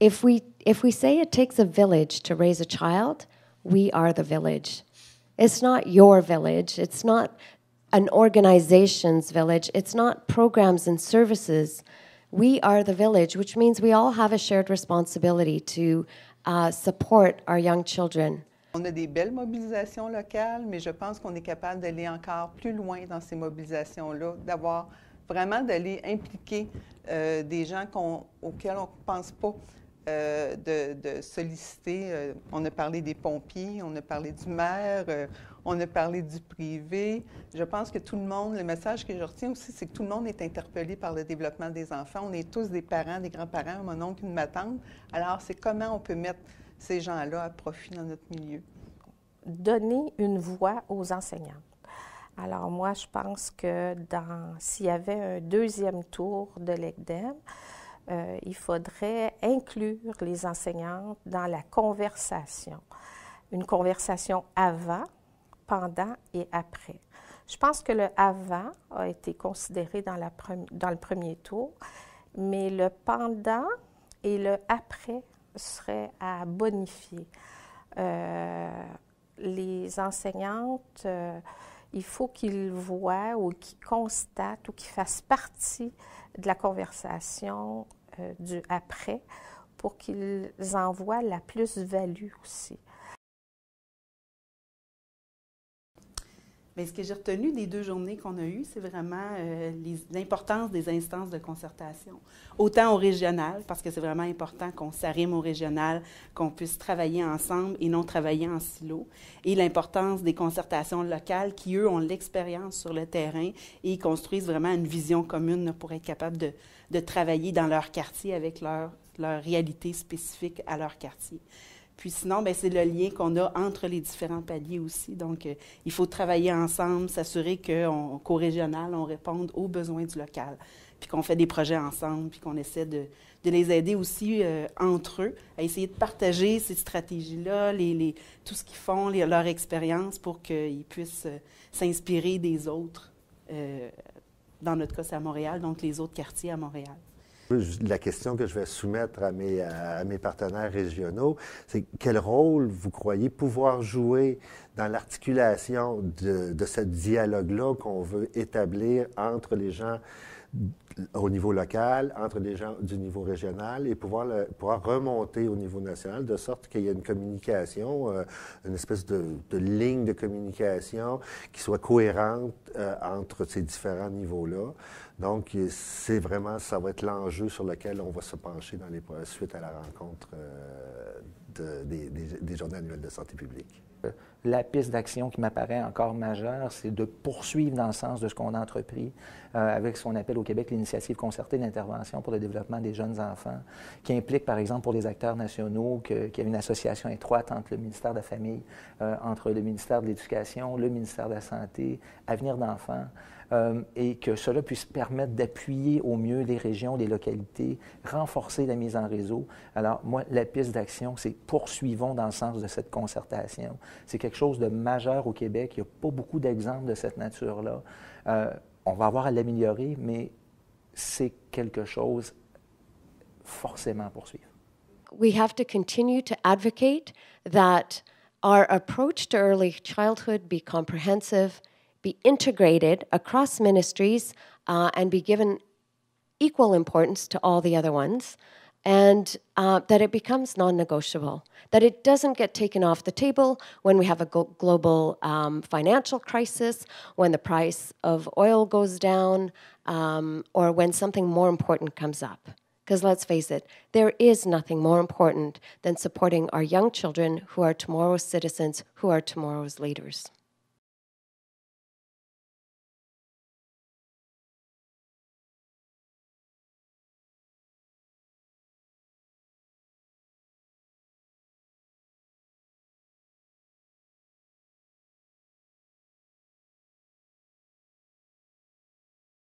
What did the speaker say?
if we if we say it takes a village to raise a child, we are the village. It's not your village. It's not an organization's village. It's not programs and services. We are the village, which means we all have a shared responsibility to uh, support our young children. On a des belles mobilisations locales, mais je pense qu'on est capable d'aller encore plus loin dans ces mobilisations-là, d'avoir vraiment d'aller impliquer euh, des gens auxquels on pense pas. Euh, de, solliciter. Euh, on a parlé des pompiers, on a parlé du maire, euh, on a parlé du privé. Je pense que tout le monde, le message que je retiens aussi, c'est que tout le monde est interpellé par le développement des enfants. On est tous des parents, des grands-parents, mon oncle, une ma tante. Alors, c'est comment on peut mettre ces gens-là à profit dans notre milieu? Donner une voix aux enseignants. Alors moi, je pense que s'il y avait un deuxième tour de l'ECDEM, euh, il faudrait inclure les enseignantes dans la conversation. Une conversation avant, pendant et après. Je pense que le avant a été considéré dans, le premier tour, mais le pendant et le après seraient à bonifier. Euh, les enseignantes, euh, il faut qu'ils voient ou qu'ils constatent ou qu'ils fassent partie de la conversation euh, du après pour qu'ils envoient la plus-value aussi. Mais ce que j'ai retenu des deux journées qu'on a eues, c'est vraiment euh, l'importance des instances de concertation. Autant au régional, parce que c'est vraiment important qu'on s'arrime au régional, qu'on puisse travailler ensemble et non travailler en silo. Et l'importance des concertations locales qui, eux, ont l'expérience sur le terrain et construisent vraiment une vision commune pour être capable de, travailler dans leur quartier avec leur réalité spécifique à leur quartier. Puis sinon, ben, c'est le lien qu'on a entre les différents paliers aussi. Donc, euh, il faut travailler ensemble, s'assurer qu'au régional, on réponde aux besoins du local, puis qu'on fait des projets ensemble, puis qu'on essaie de, les aider aussi euh, entre eux, à essayer de partager ces stratégies-là, tout ce qu'ils font, leur expérience, pour qu'ils puissent euh, s'inspirer des autres. dans notre cas, c'est à Montréal, donc les autres quartiers à Montréal. La question que je vais soumettre à mes, partenaires régionaux, c'est quel rôle vous croyez pouvoir jouer dans l'articulation de ce dialogue-là qu'on veut établir entre les gens au niveau local, entre les gens du niveau régional et pouvoir, pouvoir remonter au niveau national de sorte qu'il y ait une communication, euh, une espèce de, de, ligne de communication qui soit cohérente euh, entre ces différents niveaux-là. Donc, c'est vraiment, ça va être l'enjeu sur lequel on va se pencher dans les suite à la rencontre euh, des, des journées annuelles de santé publique. La piste d'action qui m'apparaît encore majeure, c'est de poursuivre dans le sens de ce qu'on a entrepris avec ce qu'on appelle au Québec l'initiative concertée d'intervention pour le développement des jeunes enfants, qui implique, par exemple, pour les acteurs nationaux, qu'il y a une association étroite entre le ministère de la Famille, euh, entre le ministère de l'Éducation, le ministère de la Santé, Avenir d'enfants, euh, et que cela puisse permettre d'appuyer au mieux les régions, les localités, renforcer la mise en réseau. Alors, moi, la piste d'action, c'est poursuivons dans le sens de cette concertation. C'est quelque chose de majeur au Québec. Il n'y a pas beaucoup d'exemples de cette nature-là. Euh, on va avoir à l'améliorer, mais c'est quelque chose forcément à poursuivre. We have to continue to advocate that our approach to early childhood be comprehensive, be integrated across ministries uh, and be given equal importance to all the other ones, and uh, that it becomes non negotiable, that it doesn't get taken off the table when we have a global um, financial crisis, when the price of oil goes down, um, or when something more important comes up. Because let's face it, there is nothing more important than supporting our young children who are tomorrow's citizens, who are tomorrow's leaders.